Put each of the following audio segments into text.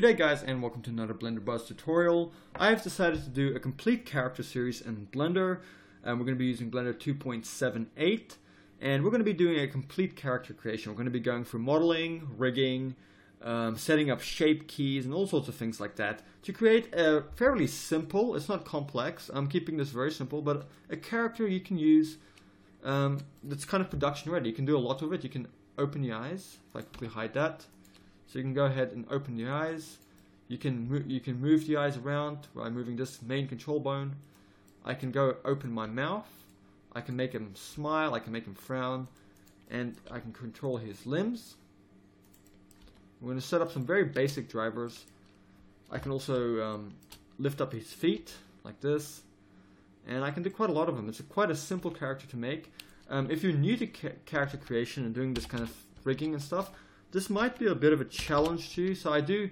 G'day guys and welcome to another Blender Buzz tutorial. I have decided to do a complete character series in Blender. and we're going to be using Blender 2.78 and we're going to be doing a complete character creation. We're going to be going through modeling, rigging, um, setting up shape keys and all sorts of things like that to create a fairly simple, it's not complex, I'm keeping this very simple, but a character you can use um, that's kind of production ready. You can do a lot of it. You can open your eyes, if I quickly hide that. So you can go ahead and open your eyes. You can you can move the eyes around by moving this main control bone. I can go open my mouth. I can make him smile. I can make him frown, and I can control his limbs. I'm going to set up some very basic drivers. I can also um, lift up his feet like this, and I can do quite a lot of them. It's a, quite a simple character to make. Um, if you're new to ca character creation and doing this kind of rigging and stuff, this might be a bit of a challenge to you. So I do,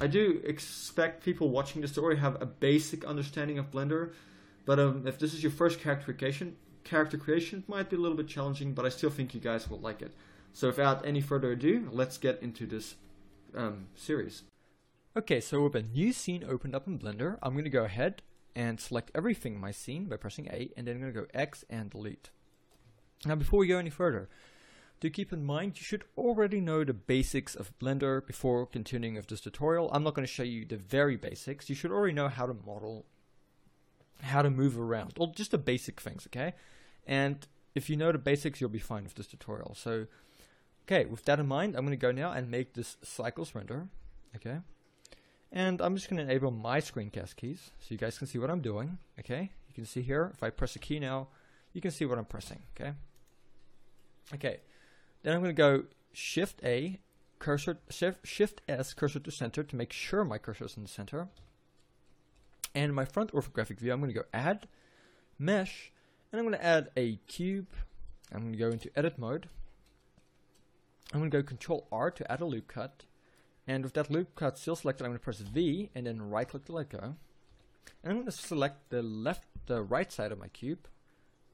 I do expect people watching this to already have a basic understanding of Blender. But um, if this is your first character creation, character creation might be a little bit challenging, but I still think you guys will like it. So without any further ado, let's get into this um, series. Okay, so with a new scene opened up in Blender, I'm going to go ahead and select everything in my scene by pressing A, and then I'm going to go X and delete. Now before we go any further, do keep in mind you should already know the basics of Blender before continuing with this tutorial. I'm not going to show you the very basics. You should already know how to model, how to move around, or just the basic things, okay? And if you know the basics, you'll be fine with this tutorial. So, okay, with that in mind, I'm going to go now and make this cycles render, okay? And I'm just going to enable my screencast keys so you guys can see what I'm doing, okay? You can see here, if I press a key now, you can see what I'm pressing, okay? Okay, then I'm going to go Shift A, cursor Shift, S, cursor to center to make sure my cursor is in the center. And in my front orthographic view, I'm going to go Add, Mesh, and I'm going to add a cube. I'm going to go into Edit mode. I'm going to go Control R to add a loop cut. And with that loop cut still selected, I'm going to press V and then right click to let go. And I'm going to select the left, the right side of my cube.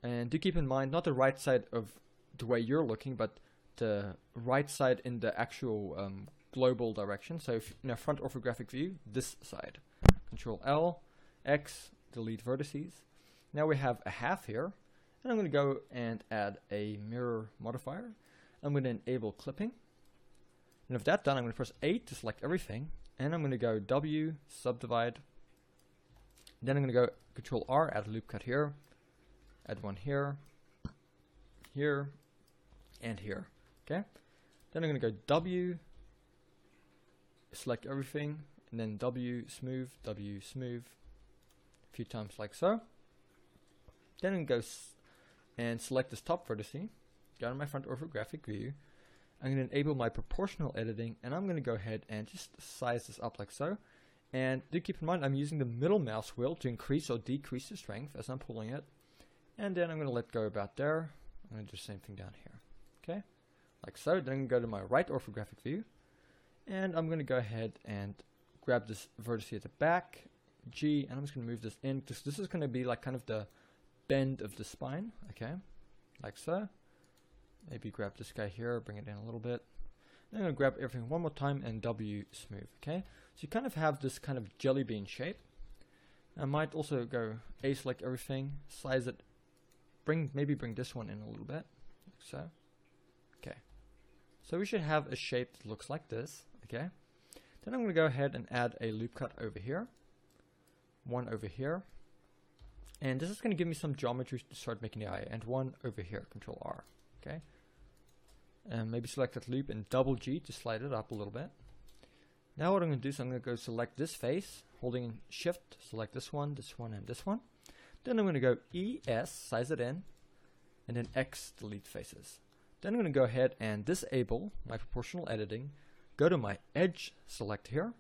And do keep in mind, not the right side of the way you're looking, but the right side in the actual um, global direction. So if in a front orthographic view, this side. Control L, X, delete vertices. Now we have a half here. And I'm going to go and add a mirror modifier. I'm going to enable clipping. And with that done, I'm going to press A to select everything. And I'm going to go W, subdivide. Then I'm going to go Control R, add a loop cut here. Add one here, here, and here. Okay. Then I'm going to go W, select everything, and then W smooth, W smooth, a few times like so. Then I'm going to go and select this top vertex, go to my front orthographic view. I'm going to enable my proportional editing, and I'm going to go ahead and just size this up like so. And do keep in mind, I'm using the middle mouse wheel to increase or decrease the strength as I'm pulling it. And then I'm going to let go about there. I'm going to do the same thing down here. Like so. Then I'm going to go to my right orthographic view, and I'm going to go ahead and grab this vertex at the back, G, and I'm just going to move this in, because this is going to be like kind of the bend of the spine, okay, like so. Maybe grab this guy here, bring it in a little bit. Then I'm going to grab everything one more time and W smooth, okay? So you kind of have this kind of jelly bean shape. I might also go A select everything, size it, bring maybe bring this one in a little bit, like so. So we should have a shape that looks like this, okay? Then I'm going to go ahead and add a loop cut over here, one over here, and this is going to give me some geometry to start making the eye, and one over here, Control R, okay? And maybe select that loop and double G to slide it up a little bit. Now what I'm going to do is I'm going to go select this face, holding Shift, select this one, this one, and this one. Then I'm going to go ES, size it in, and then X, delete faces. Then I'm going to go ahead and disable my proportional editing, go to my edge select here,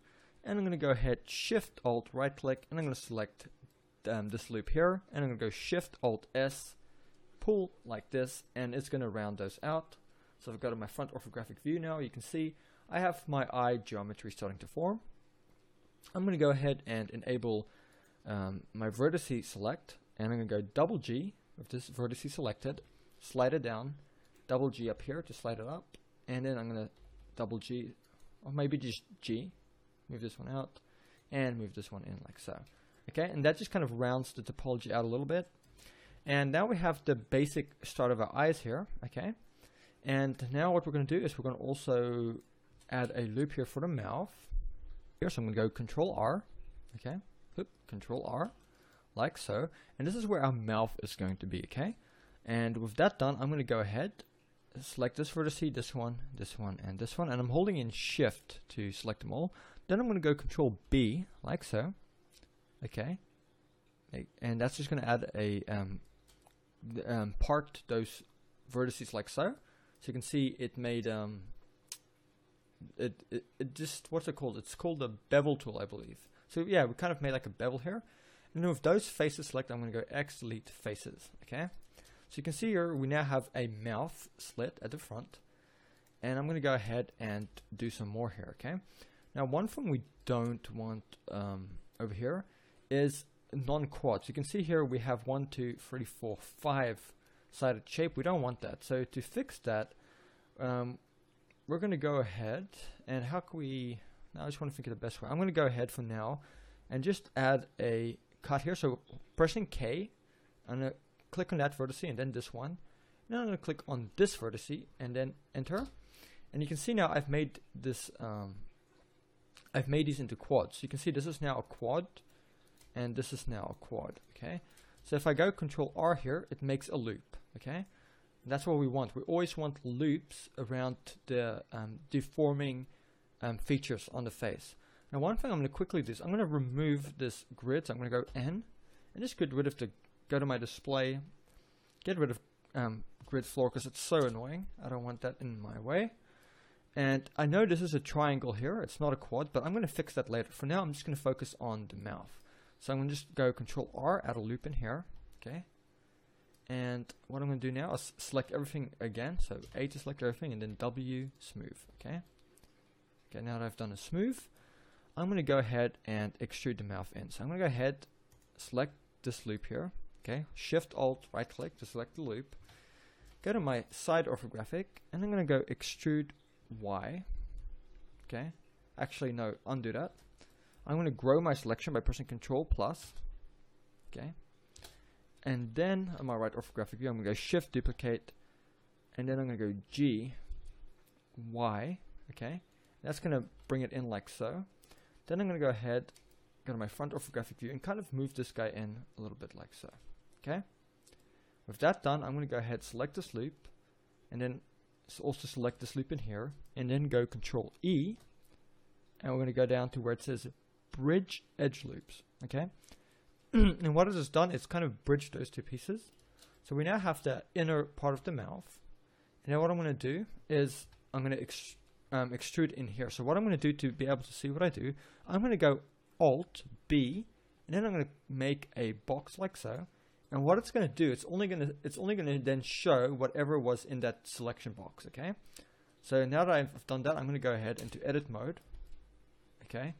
and I'm going to go ahead Shift Alt right click, and I'm going to select um, this loop here, and I'm going to go Shift Alt S, pull like this, and it's going to round those out. So if I go to my front orthographic view now, you can see I have my eye geometry starting to form. I'm going to go ahead and enable um, my vertice select, and I'm going to go double G with this vertice selected, slide it down, double G up here to slide it up, and then I'm gonna double G, or maybe just G, move this one out, and move this one in like so. Okay, and that just kind of rounds the topology out a little bit. And now we have the basic start of our eyes here, okay? And now what we're going to do is we're going to also add a loop here for the mouth. Here, so I'm going to go Control R, okay? Oop, Control R, like so. And this is where our mouth is going to be, okay? And with that done, I'm going to go ahead, select this vertex, this one, this one, and this one. And I'm holding in Shift to select them all. Then I'm going to go Control B, like so. Okay. And that's just going to add a um, um, part those vertices like so. So you can see it made um, it, it it just what's it called? It's called a bevel tool, I believe. So yeah, we kind of made like a bevel here. And with those faces selected, I'm going to go X delete faces. Okay. So you can see here we now have a mouth slit at the front, and I'm going to go ahead and do some more here. Okay. Now one thing we don't want um, over here is non-quads. You can see here we have one, two, three, four, five sided shape. We don't want that. So to fix that, um, we're going to go ahead and how can we, now I just want to think of the best way. I'm going to go ahead for now and just add a cut here. So pressing K, to click on that vertex and then this one. Now I'm going to click on this vertex and then enter. And you can see now I've made this, um, I've made these into quads. You can see this is now a quad and this is now a quad, okay? So if I go control R here, it makes a loop, okay? And that's what we want. We always want loops around the um, deforming um, features on the face. Now one thing I'm going to quickly do is I'm going to remove this grid. So I'm going to go N and just get rid of the, go to my display, get rid of um, grid floor because it's so annoying. I don't want that in my way. And I know this is a triangle here, it's not a quad, but I'm going to fix that later. For now, I'm just going to focus on the mouth. So I'm going to just go Control R, add a loop in here. Okay. And what I'm going to do now is select everything again. So A to select everything, and then W smooth. Okay. Okay. Now that I've done a smooth, I'm going to go ahead and extrude the mouth in. So I'm going to go ahead, select this loop here. Okay. Shift Alt right click to select the loop. Go to my side orthographic, and I'm going to go extrude Y. Okay. Actually, no, undo that. I'm going to grow my selection by pressing Control plus. Okay. And then on my right orthographic view, I'm going to go Shift duplicate, and then I'm going to go G, Y. Okay. That's going to bring it in like so. Then I'm going to go ahead, go to my front orthographic view, and kind of move this guy in a little bit like so. Okay. With that done, I'm going to go ahead, select this loop, and then also select this loop in here, and then go Control E, and we're going to go down to where it says bridge edge loops. Okay, and what it has done, it's kind of bridged those two pieces. So we now have the inner part of the mouth. And now what I'm going to do is I'm going to um, extrude in here. So what I'm going to do to be able to see what I do, I'm going to go Alt B, and then I'm going to make a box like so. And what it's going to do, it's only going to it's only going to then show whatever was in that selection box. Okay. So now that I've done that, I'm going to go ahead into edit mode. Okay.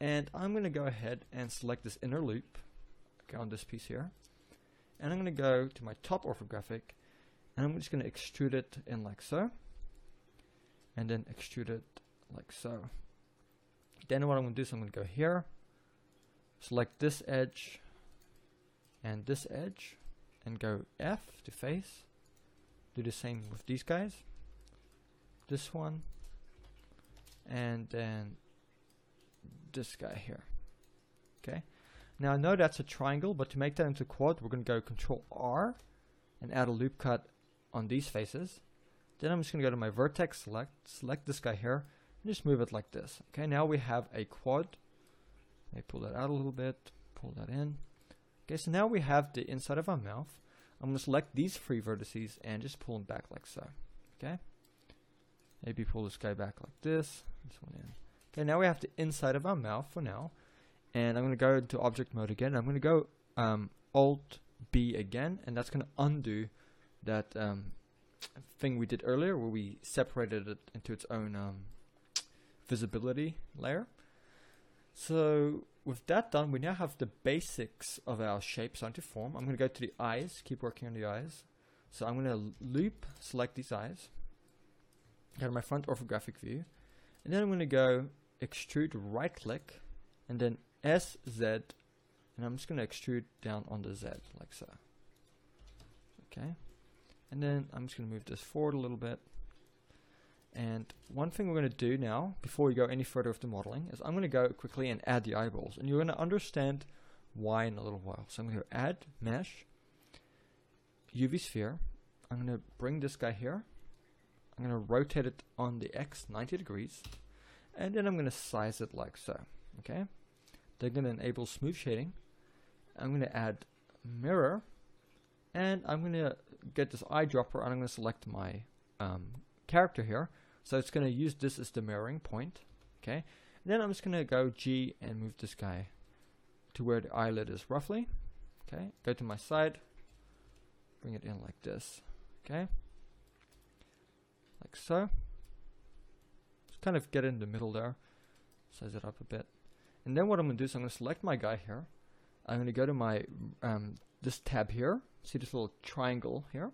And I'm going to go ahead and select this inner loop okay, on this piece here. And I'm going to go to my top orthographic and I'm just going to extrude it in like so. And then extrude it like so. Then what I'm going to do is I'm going to go here, select this edge and this edge and go F to face. Do the same with these guys. This one and then this guy here. Okay. Now I know that's a triangle, but to make that into a quad, we're going to go Control R and add a loop cut on these faces. Then I'm just going to go to my vertex select, select this guy here, and just move it like this. Okay, now we have a quad. Let me pull that out a little bit, pull that in. Okay, so now we have the inside of our mouth. I'm going to select these three vertices and just pull them back like so. Okay, maybe pull this guy back like this, this one in. Okay, now we have the inside of our mouth for now. And I'm going to go into object mode again. I'm going to go um, Alt B again, and that's going to undo that um, thing we did earlier where we separated it into its own um, visibility layer. So with that done, we now have the basics of our shape starting to form. I'm going to go to the eyes, keep working on the eyes. So I'm going to loop, select these eyes, go to my front orthographic view, and then I'm going to go extrude right click and then SZ and I'm just going to extrude down on the Z like so. Okay. And then I'm just going to move this forward a little bit. And one thing we're going to do now, before we go any further with the modeling, is I'm going to go quickly and add the eyeballs. And you're going to understand why in a little while. So I'm going to add mesh, UV sphere. I'm going to bring this guy here. I'm going to rotate it on the X 90 degrees. And then I'm going to size it like so. Okay. They're going to enable smooth shading. I'm going to add mirror. And I'm going to get this eyedropper and I'm going to select my um, character here. So it's going to use this as the mirroring point. Okay. And then I'm just going to go G and move this guy to where the eyelid is roughly. Okay. Go to my side. Bring it in like this. Okay. Like so. Just kind of get in the middle there. Size it up a bit. And then what I'm going to do is I'm going to select my guy here. I'm going to go to my um, this tab here. See this little triangle here.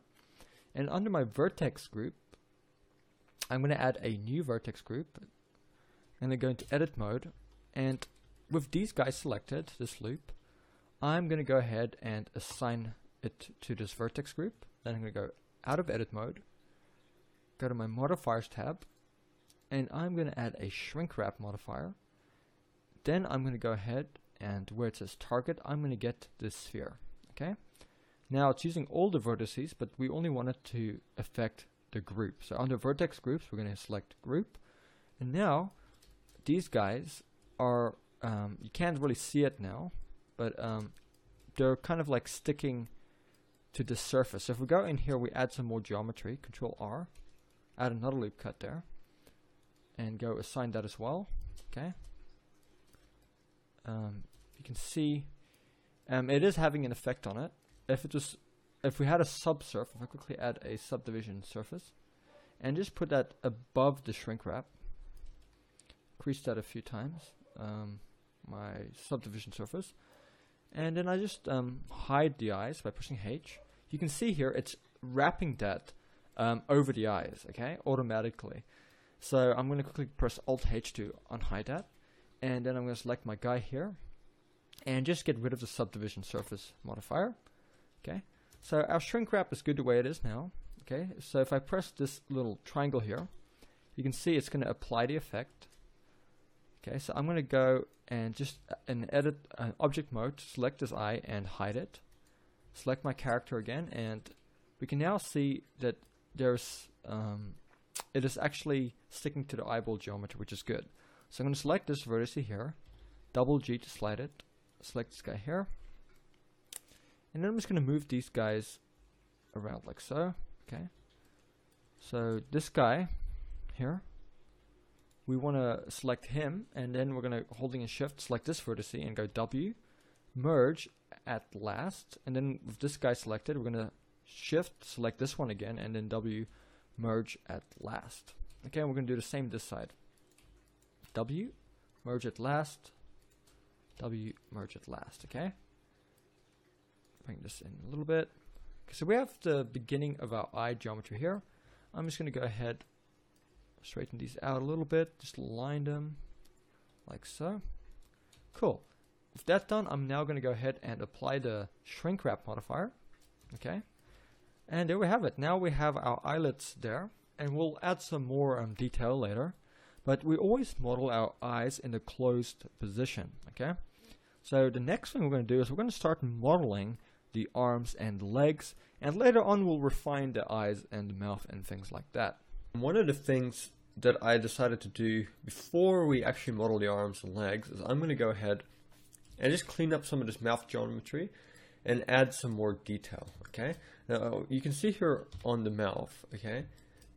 And under my vertex group, I'm going to add a new vertex group. And then go into edit mode. And with these guys selected, this loop, I'm going to go ahead and assign it to this vertex group. Then I'm going to go out of edit mode, go to my modifiers tab, and I'm going to add a shrink wrap modifier. Then I'm going to go ahead and where it says target, I'm going to get this sphere. Okay. Now it's using all the vertices, but we only want it to affect the group. So under vertex groups, we're going to select group. And now these guys are, um, you can't really see it now, but um, they're kind of like sticking to the surface. So if we go in here, we add some more geometry, control R, add another loop cut there, and go assign that as well. Okay. Um, you can see um, it is having an effect on it. If it was, if we had a subsurf, if I quickly add a subdivision surface, and just put that above the shrink wrap, increase that a few times, um, my subdivision surface, and then I just um, hide the eyes by pushing H. You can see here it's wrapping that um, over the eyes, okay, automatically. So I'm going to quickly press Alt H to unhide that, and then I'm going to select my guy here, and just get rid of the subdivision surface modifier. Okay, so our shrink wrap is good the way it is now. Okay, so if I press this little triangle here, you can see it's going to apply the effect. Okay, so I'm going to go and just uh, in edit uh, object mode, select this eye and hide it. Select my character again, and we can now see that there's um, it is actually sticking to the eyeball geometry, which is good. So I'm going to select this vertex here, double G to slide it, select this guy here. And then I'm just going to move these guys around like so. Okay. So this guy here, we want to select him, and then we're going to, holding a shift, select this vertex and go W, merge at last, and then with this guy selected, we're going to shift, select this one again, and then W, merge at last. Okay, we're going to do the same this side. W, merge at last, W, merge at last, okay? Bring this in a little bit. So we have the beginning of our eye geometry here. I'm just going to go ahead, straighten these out a little bit, just line them like so. Cool. With that done, I'm now going to go ahead and apply the shrink wrap modifier. Okay. And there we have it. Now we have our eyelids there, and we'll add some more um, detail later. But we always model our eyes in the closed position. Okay. So the next thing we're going to do is we're going to start modeling the arms and legs, and later on we'll refine the eyes and mouth and things like that. One of the things that I decided to do before we actually model the arms and legs is I'm going to go ahead and just clean up some of this mouth geometry and add some more detail, okay? Now, you can see here on the mouth, okay,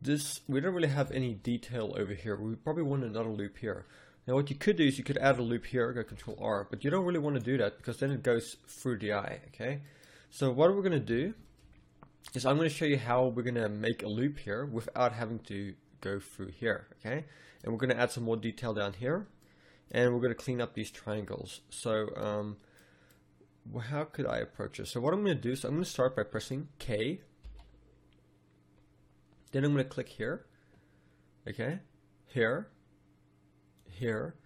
this, we don't really have any detail over here. We probably want another loop here. Now what you could do is you could add a loop here, go control R, but you don't really want to do that because then it goes through the eye, okay? So what we're going to do is I'm going to show you how we're going to make a loop here without having to go through here, okay? And we're going to add some more detail down here, and we're going to clean up these triangles. So um, how could I approach this? So what I'm going to do is I'm going to start by pressing K. Then I'm going to click here, okay? Here, here,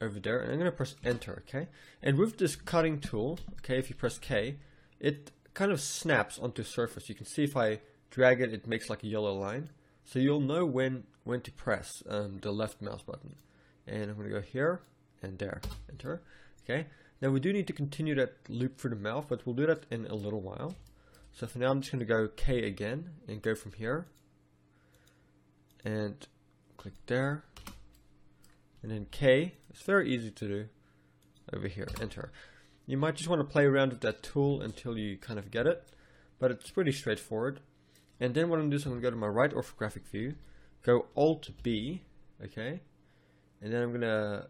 over there, and I'm going to press enter, okay? And with this cutting tool, okay, if you press K, it kind of snaps onto surface. You can see if I drag it, it makes like a yellow line. So you'll know when, when to press um, the left mouse button. And I'm going to go here and there, enter, okay? Now we do need to continue that loop through the mouth, but we'll do that in a little while. So for now I'm just going to go K again and go from here and click there and then K it's very easy to do. Over here enter. You might just want to play around with that tool until you kind of get it but it's pretty straightforward. And then what I'm going to do is I'm going to go to my right orthographic view go alt B okay? And then I'm going to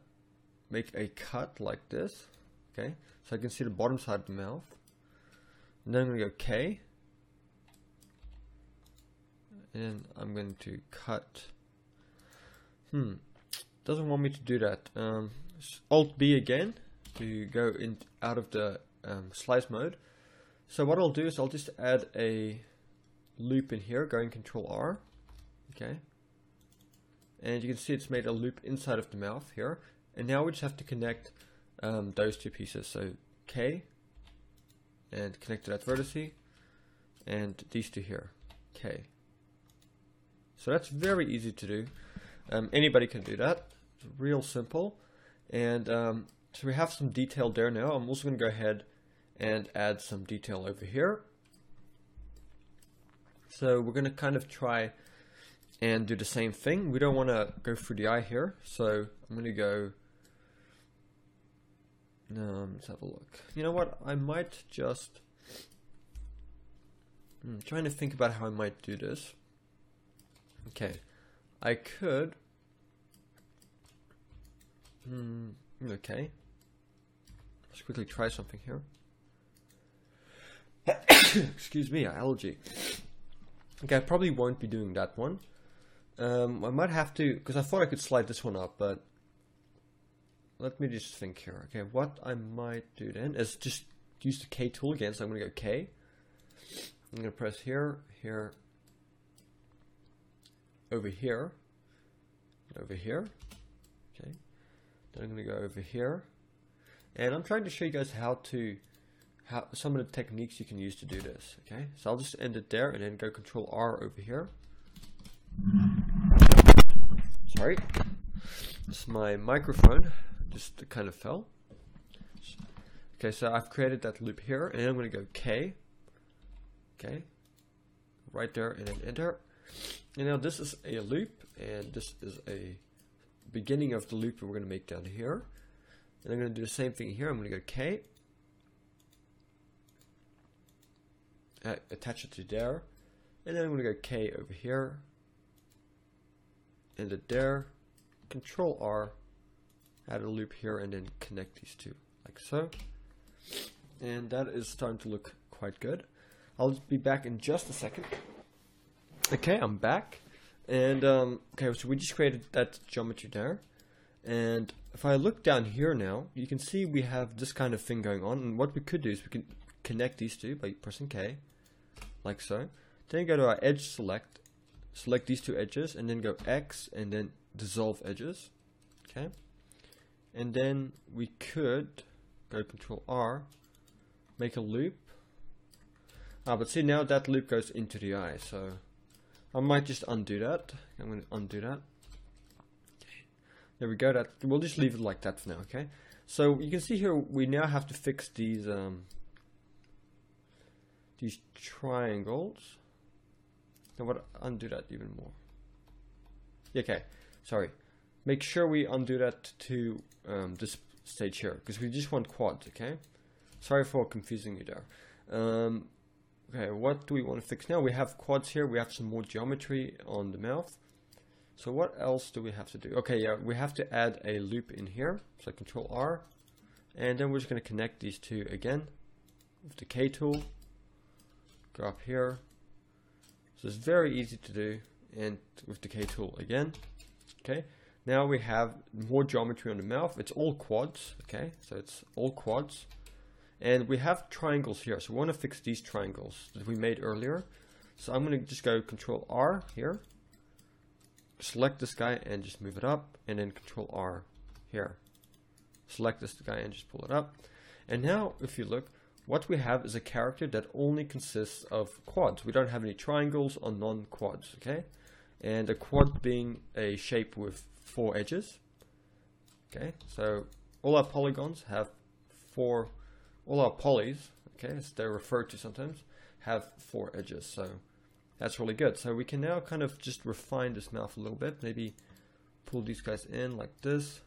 make a cut like this okay? So I can see the bottom side of the mouth. And then I'm going to go K. And I'm going to cut hmm doesn't want me to do that. Um, alt B again to go in out of the um, slice mode. So what I'll do is I'll just add a loop in here going control R. Okay. And you can see it's made a loop inside of the mouth here. And now we just have to connect um, those two pieces. So K and connect to that vertex and these two here K. So that's very easy to do. Um, anybody can do that. Real simple. And um, so we have some detail there now. I'm also going to go ahead and add some detail over here. So we're going to kind of try and do the same thing. We don't want to go through the eye here. So I'm going to go... Um, let's have a look. You know what? I might just... I'm hmm, trying to think about how I might do this. Okay, I could. Hmm. Okay. Let's quickly try something here. Excuse me, allergy. Okay, I probably won't be doing that one. Um, I might have to, because I thought I could slide this one up, but let me just think here. Okay, what I might do then is just use the K tool again. So I'm going to go K. I'm going to press here, here, over here, over here. Then I'm going to go over here, and I'm trying to show you guys how to, how some of the techniques you can use to do this, okay. So I'll just end it there, and then go Control R over here. Sorry, is my microphone, just kind of fell. Okay, so I've created that loop here, and I'm going to go K, okay, right there, and then enter. And now this is a loop, and this is a beginning of the loop we're going to make down here. And I'm going to do the same thing here. I'm going to go K, attach it to there, and then I'm going to go K over here, and there, Control R, add a loop here, and then connect these two like so. And that is starting to look quite good. I'll be back in just a second. Okay, I'm back. And, um, okay, so we just created that geometry there. And if I look down here now, you can see we have this kind of thing going on. And what we could do is we can connect these two by pressing K, like so. Then go to our edge select, select these two edges, and then go X, and then dissolve edges. Okay. And then we could go Control R, make a loop. Ah, but see now that loop goes into the eye, so I might just undo that. I'm going to undo that. There we go. That We'll just leave it like that for now, okay? So you can see here we now have to fix these um, these triangles. Now what undo that even more. Okay, sorry. Make sure we undo that to um, this stage here because we just want quads, okay? Sorry for confusing you there. Um, Okay, what do we want to fix now? We have quads here, we have some more geometry on the mouth. So what else do we have to do? Okay, yeah, we have to add a loop in here. So control R. And then we're just going to connect these two again with the K tool. Go up here. So it's very easy to do. And with the K tool again. Okay, now we have more geometry on the mouth. It's all quads. Okay, so it's all quads. And we have triangles here, so we want to fix these triangles that we made earlier. So I'm going to just go Control R here, select this guy and just move it up, and then Control R here. Select this guy and just pull it up. And now, if you look, what we have is a character that only consists of quads. We don't have any triangles or non-quads, okay? And a quad being a shape with four edges. Okay, so all our polygons have four, all our polys, okay, as they're referred to sometimes, have four edges. So that's really good. So we can now kind of just refine this mouth a little bit. Maybe pull these guys in like this.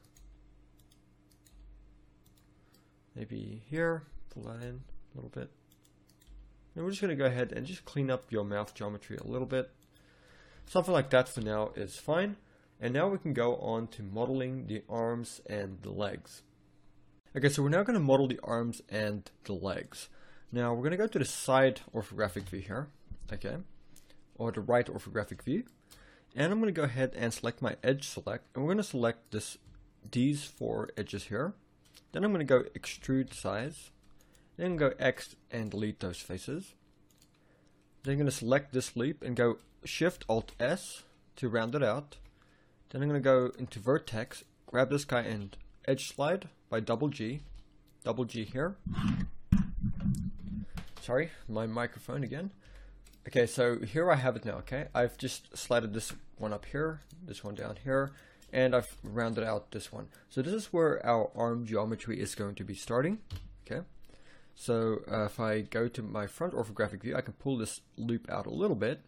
Maybe here, pull that in a little bit. And we're just going to go ahead and just clean up your mouth geometry a little bit. Something like that for now is fine. And now we can go on to modeling the arms and the legs. Okay, so we're now going to model the arms and the legs. Now we're going to go to the side orthographic view here, okay, or the right orthographic view. And I'm going to go ahead and select my edge select, and we're going to select this these four edges here. Then I'm going to go extrude size, then go X and delete those faces. Then I'm going to select this loop and go Shift Alt S to round it out. Then I'm going to go into vertex, grab this guy and edge slide by double G, double G here. Sorry, my microphone again. Okay, so here I have it now, okay? I've just slided this one up here, this one down here, and I've rounded out this one. So this is where our arm geometry is going to be starting, okay? So uh, if I go to my front orthographic view, I can pull this loop out a little bit,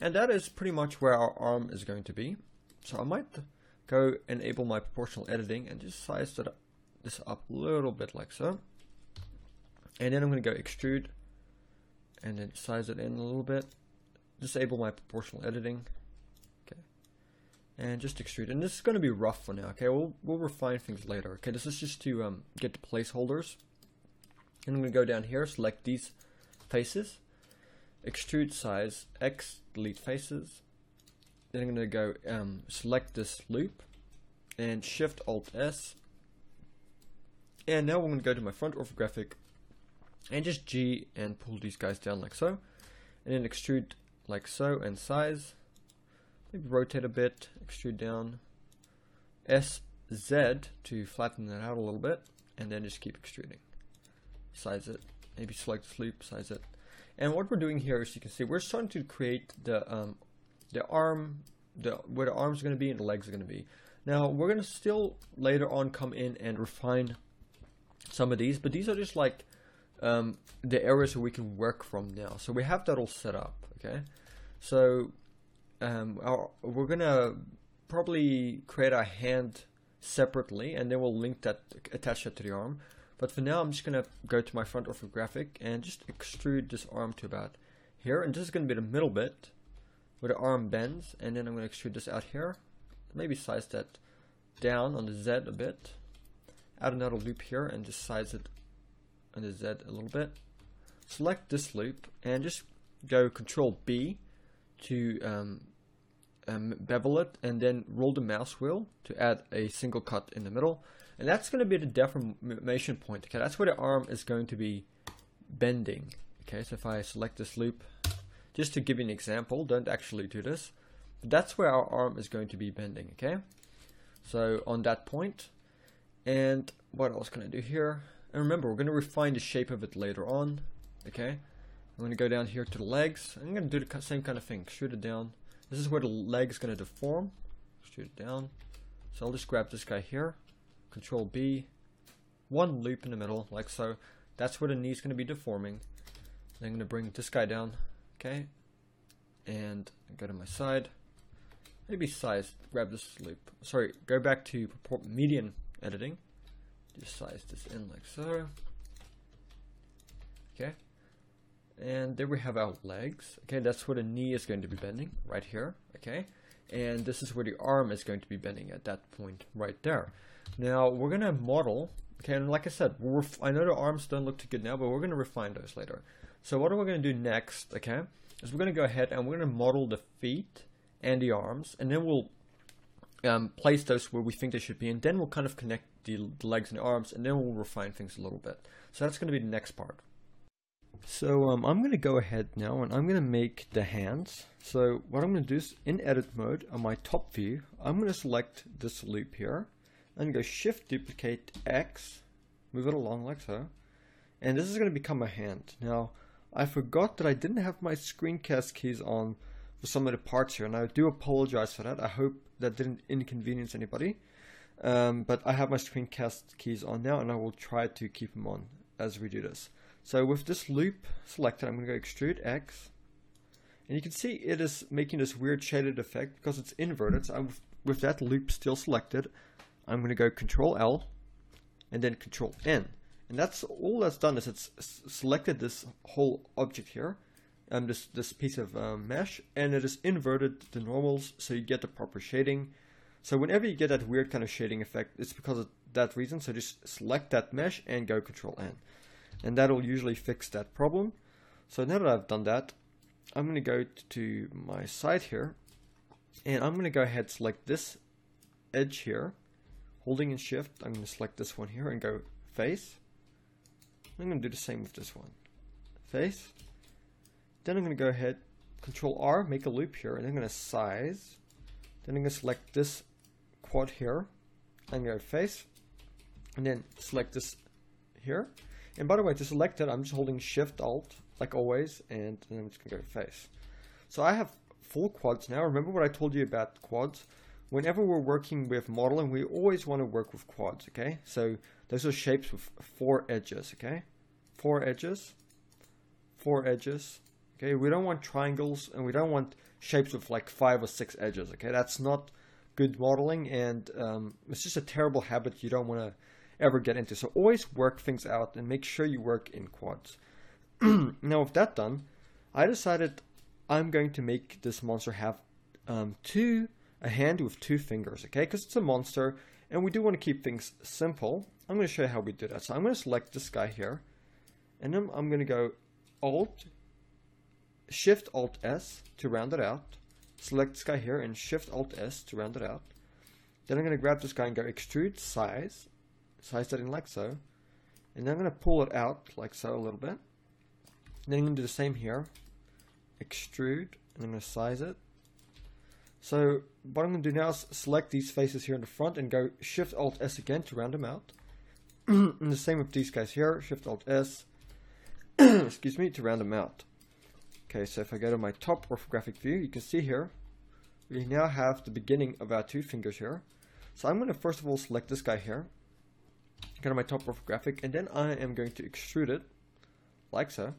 and that is pretty much where our arm is going to be. So I might go enable my proportional editing and just size that up, this up a little bit like so. And then I'm going to go extrude and then size it in a little bit. Disable my proportional editing. Okay. And just extrude. And this is going to be rough for now. Okay, we'll we'll refine things later. Okay, this is just to um, get the placeholders. And I'm going to go down here, select these faces, extrude size X, delete faces. Then I'm going to go um, select this loop and Shift Alt S. And now I'm going to go to my front orthographic and just G and pull these guys down like so. And then extrude like so and size. Maybe rotate a bit, extrude down. S Z to flatten that out a little bit, and then just keep extruding. Size it, maybe select this loop, size it. And what we're doing here, as you can see, we're starting to create the um, the arm, the where the arms are going to be and the legs are going to be. Now we're going to still later on come in and refine some of these, but these are just like um, the areas where we can work from now. So we have that all set up. Okay, so um, our, we're gonna probably create our hand separately, and then we'll link that, attach that to the arm. But for now, I'm just gonna go to my front orthographic and just extrude this arm to about here, and this is gonna be the middle bit where the arm bends, and then I'm gonna extrude this out here. Maybe size that down on the Z a bit. Add another loop here and just size it on the Z a little bit. Select this loop and just go Control B to um, um, bevel it and then roll the mouse wheel to add a single cut in the middle. And that's going to be the deformation point. Okay, that's where the arm is going to be bending. Okay, so if I select this loop, just to give you an example, don't actually do this. But that's where our arm is going to be bending. Okay, so on that point, and what else can I do here? And remember, we're going to refine the shape of it later on. Okay, I'm going to go down here to the legs. I'm going to do the same kind of thing. Shoot it down. This is where the leg is going to deform. Shoot it down. So I'll just grab this guy here. Control B. One loop in the middle, like so. That's where the knee's going to be deforming. I'm going to bring this guy down. Okay. And go to my side. Maybe size. Grab this loop. Sorry, go back to median editing. Just size this in like so. Okay. And there we have our legs. Okay, that's where the knee is going to be bending, right here. Okay. And this is where the arm is going to be bending at that point right there. Now we're going to model, okay, and like I said, we're I know the arms don't look too good now, but we're going to refine those later. So what are we going to do next, okay, is we're going to go ahead and we're going to model the feet and the arms, and then we'll um, place those where we think they should be, and then we'll kind of connect the, the legs and the arms, and then we'll refine things a little bit. So that's going to be the next part. So um, I'm going to go ahead now and I'm going to make the hands. So what I'm going to do is in edit mode on my top view, I'm going to select this loop here and go shift duplicate X, move it along like so. And this is going to become a hand. Now I forgot that I didn't have my screencast keys on for some of the parts here and I do apologize for that. I hope that didn't inconvenience anybody. Um, but I have my screencast keys on now and I will try to keep them on as we do this. So with this loop selected, I'm going to go extrude X. And you can see it is making this weird shaded effect because it's inverted. So I'm, with that loop still selected, I'm going to go Control L and then Control N. And that's all that's done is it's selected this whole object here, um, this this piece of um, mesh, and it is inverted the normals so you get the proper shading. So whenever you get that weird kind of shading effect, it's because of that reason. So just select that mesh and go Control N and that'll usually fix that problem. So now that I've done that, I'm going to go to my site here and I'm going to go ahead select this edge here holding in shift I'm going to select this one here and go face I'm going to do the same with this one face then I'm going to go ahead control R make a loop here and I'm going to size then I'm going to select this quad here going to face and then select this here and by the way, to select it, I'm just holding Shift Alt, like always, and then I'm just gonna go face. So I have full quads now. Remember what I told you about quads? Whenever we're working with modeling, we always want to work with quads, okay? So those are shapes with four edges, okay? Four edges, four edges, okay? We don't want triangles, and we don't want shapes with like five or six edges, okay? That's not good modeling, and um, it's just a terrible habit you don't want to ever get into. So always work things out and make sure you work in quads. now with that done, I decided I'm going to make this monster have um, two a hand with two fingers, okay? Because it's a monster and we do want to keep things simple. I'm going to show you how we do that. So I'm going to select this guy here and then I'm going to go Alt, Shift Alt S to round it out. Select this guy here and Shift Alt S to round it out. Then I'm going to grab this guy and go Extrude Size size in like so. And then I'm going to pull it out like so a little bit. And then I'm going to do the same here. Extrude, and I'm going to size it. So what I'm going to do now is select these faces here in the front and go Shift Alt S again to round them out. and the same with these guys here, Shift Alt S, excuse me, to round them out. Okay, so if I go to my top orthographic view, you can see here, we now have the beginning of our two fingers here. So I'm going to first of all select this guy here, go to my top orthographic, and then I am going to extrude it like so.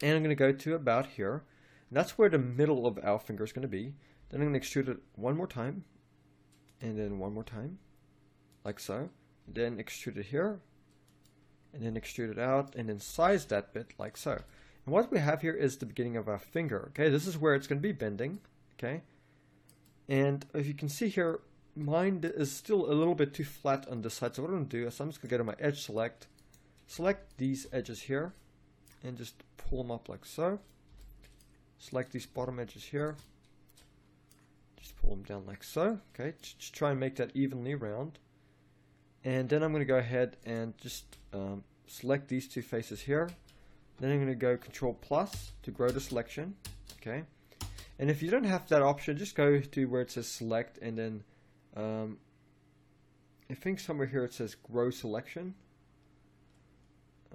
And I'm going to go to about here. And that's where the middle of our finger is going to be. Then I'm going to extrude it one more time, and then one more time, like so. Then extrude it here, and then extrude it out, and then size that bit like so. And what we have here is the beginning of our finger. Okay, this is where it's going to be bending. Okay, and if you can see here, mine is still a little bit too flat on this side. So what I'm going to do is I'm just going to go to my edge select, select these edges here, and just pull them up like so. Select these bottom edges here. Just pull them down like so. Okay, just try and make that evenly round. And then I'm going to go ahead and just um, select these two faces here. Then I'm going to go Control Plus to grow the selection. Okay. And if you don't have that option, just go to where it says select and then um, I think somewhere here it says grow selection.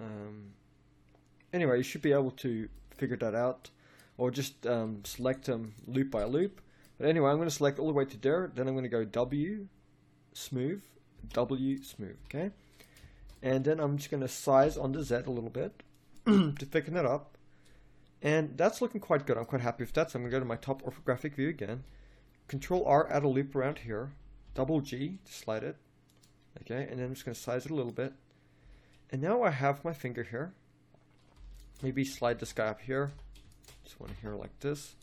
Um, anyway, you should be able to figure that out or just um, select them loop by loop. But anyway, I'm going to select all the way to there. Then I'm going to go W, smooth, W, smooth, okay? And then I'm just going to size on the Z a little bit to thicken it up. And that's looking quite good. I'm quite happy with that. So I'm going to go to my top orthographic view again. Control R, add a loop around here double G to slide it. Okay, and then I'm just going to size it a little bit. And now I have my finger here. Maybe slide this guy up here. This one here like this.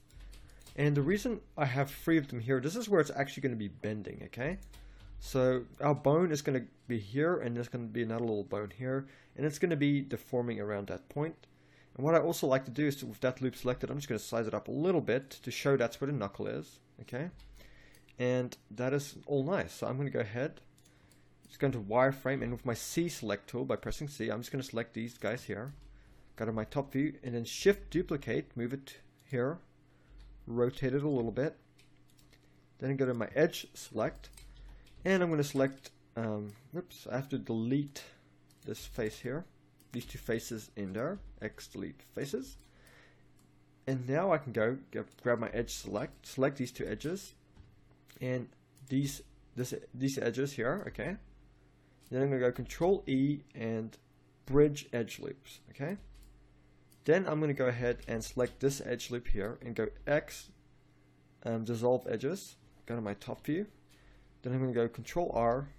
And the reason I have three of them here, this is where it's actually going to be bending, okay? So our bone is going to be here, and there's going to be another little bone here, and it's going to be deforming around that point. And what I also like to do is, to, with that loop selected, I'm just going to size it up a little bit to show that's where the knuckle is, okay? and that is all nice. So I'm going to go ahead, just going to wireframe, and with my C select tool by pressing C, I'm just going to select these guys here. go to my top view, and then shift duplicate, move it here, rotate it a little bit. Then go to my edge select, and I'm going to select, um, oops, I have to delete this face here, these two faces in there, X delete faces. And now I can go get, grab my edge select, select these two edges, and these this these edges here, okay. Then I'm gonna go Control E and bridge edge loops, okay. Then I'm gonna go ahead and select this edge loop here and go X, um, dissolve edges, go to my top view. Then I'm gonna go Control R,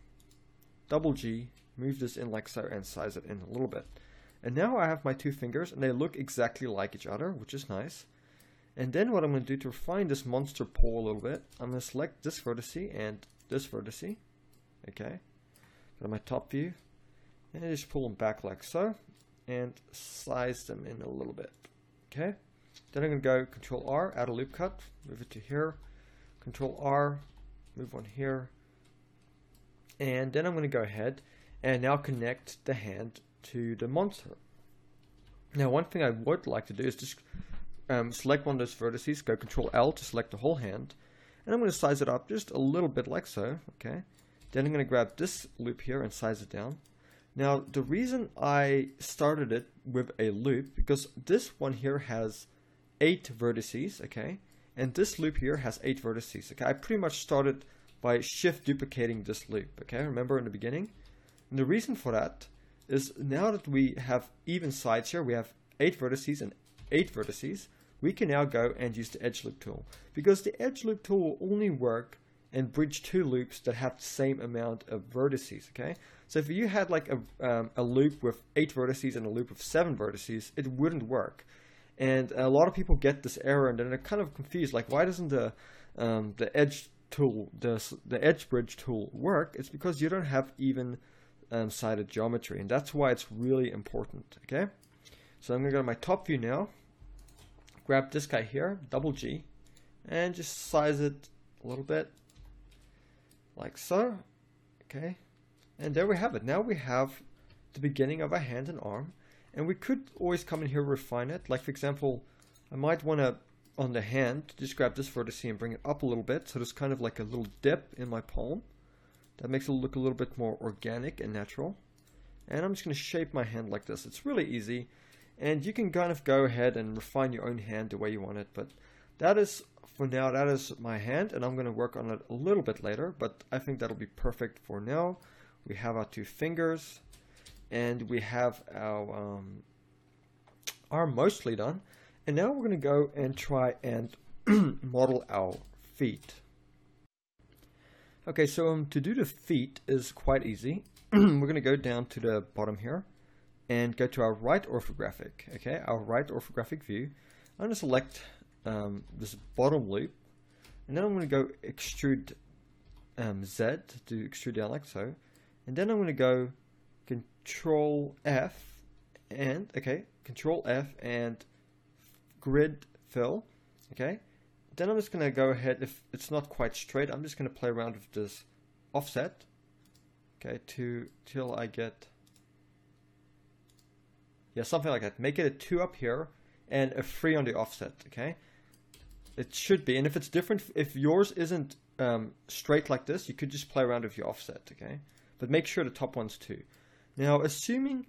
double G, move this in like so, and size it in a little bit. And now I have my two fingers, and they look exactly like each other, which is nice. And then what I'm going to do to refine this monster paw a little bit, I'm going to select this vertex and this vertex. Okay. Go to my top view. And just pull them back like so. And size them in a little bit. Okay. Then I'm going to go Control R, add a loop cut, move it to here. Control R, move on here. And then I'm going to go ahead and now connect the hand to the monster. Now, one thing I would like to do is just um, select one of those vertices, go Control L to select the whole hand, and I'm going to size it up just a little bit like so, okay? Then I'm going to grab this loop here and size it down. Now, the reason I started it with a loop, because this one here has eight vertices, okay? And this loop here has eight vertices, okay? I pretty much started by shift duplicating this loop, okay? Remember in the beginning? And the reason for that is now that we have even sides here, we have eight vertices and eight vertices, we can now go and use the edge loop tool. Because the edge loop tool will only work and bridge two loops that have the same amount of vertices, okay? So if you had like a, um, a loop with eight vertices and a loop with seven vertices, it wouldn't work. And a lot of people get this error and then they're kind of confused, like why doesn't the um, the edge tool, the, the edge bridge tool work? It's because you don't have even um, sided geometry, and that's why it's really important, okay? So I'm gonna go to my top view now, grab this guy here, double G, and just size it a little bit, like so, okay? And there we have it. Now we have the beginning of a hand and arm, and we could always come in here refine it. Like for example, I might want to, on the hand, just grab this vertice and bring it up a little bit, so there's kind of like a little dip in my palm. That makes it look a little bit more organic and natural. And I'm just going to shape my hand like this. It's really easy. And you can kind of go ahead and refine your own hand the way you want it. But that is, for now, that is my hand. And I'm going to work on it a little bit later. But I think that'll be perfect for now. We have our two fingers. And we have our um, arm mostly done. And now we're going to go and try and model our feet. Okay, so um, to do the feet is quite easy. We're going to go down to the bottom here and go to our right orthographic, okay, our right orthographic view. I'm going to select um, this bottom loop, and then I'm going to go extrude um, Z to extrude down like so, and then I'm going to go Control F and okay, Control F and grid fill, okay. Then I'm just going to go ahead, if it's not quite straight, I'm just going to play around with this offset, okay, to till I get yeah, something like that. Make it a 2 up here and a 3 on the offset, okay? It should be. And if it's different, if yours isn't um, straight like this, you could just play around with your offset, okay? But make sure the top one's 2. Now, assuming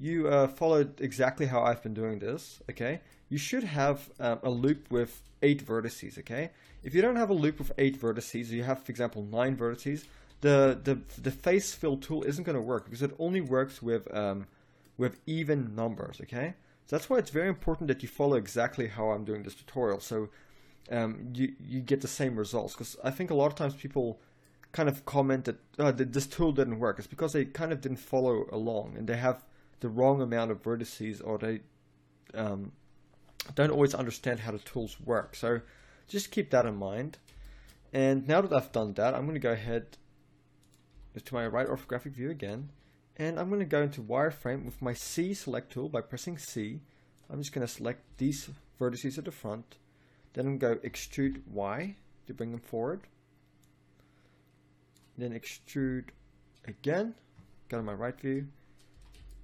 you uh, followed exactly how I've been doing this, okay, you should have um, a loop with 8 vertices, okay? If you don't have a loop with 8 vertices, you have, for example, 9 vertices, the, the, the face fill tool isn't going to work because it only works with um, with even numbers, okay? So that's why it's very important that you follow exactly how I'm doing this tutorial so um, you, you get the same results. Because I think a lot of times people kind of comment that, uh, that this tool didn't work. It's because they kind of didn't follow along and they have the wrong amount of vertices or they um, don't always understand how the tools work. So just keep that in mind. And now that I've done that, I'm going to go ahead to my right orthographic view again and I'm going to go into wireframe with my C select tool by pressing C. I'm just going to select these vertices at the front. Then I'm going to go extrude Y to bring them forward. Then extrude again. Go to my right view.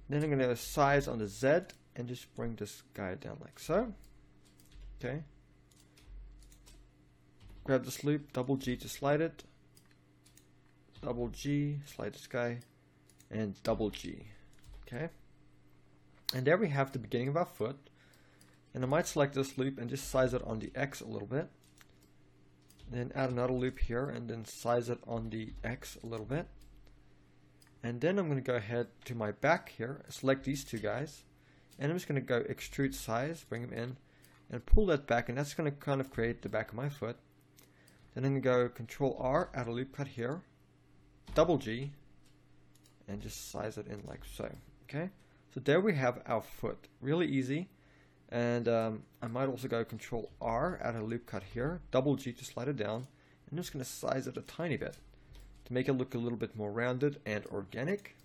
Then I'm going to size on the Z and just bring this guy down like so. Okay. Grab this loop, double G to slide it, double G, slide this guy, and double G. Okay. And there we have the beginning of our foot. And I might select this loop and just size it on the X a little bit. Then add another loop here and then size it on the X a little bit. And then I'm going to go ahead to my back here, select these two guys, and I'm just going to go extrude size, bring them in, and pull that back, and that's going to kind of create the back of my foot. Then I'm going to go Control R, add a loop cut here, double G, and just size it in like so. Okay, so there we have our foot. Really easy. And um, I might also go Control R, add a loop cut here, double G to slide it down. I'm just going to size it a tiny bit to make it look a little bit more rounded and organic.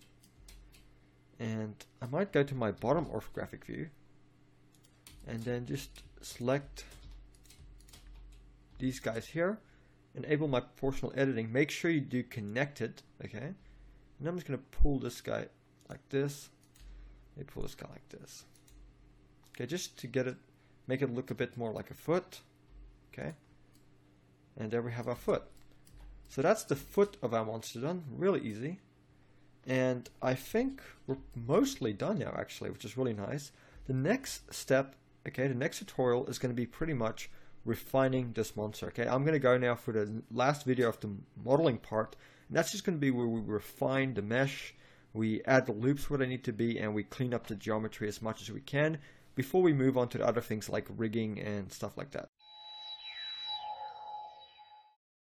And I might go to my bottom orthographic view and then just select these guys here, enable my proportional editing, make sure you do connected, okay? And I'm just going to pull this guy like this, maybe pull this guy like this. Okay, just to get it, make it look a bit more like a foot, okay? And there we have our foot. So that's the foot of our monster done, really easy. And I think we're mostly done now actually, which is really nice. The next step, okay, the next tutorial is going to be pretty much refining this monster, okay? I'm going to go now for the last video of the modeling part, and that's just going to be where we refine the mesh, we add the loops where they need to be, and we clean up the geometry as much as we can before we move on to the other things like rigging and stuff like that.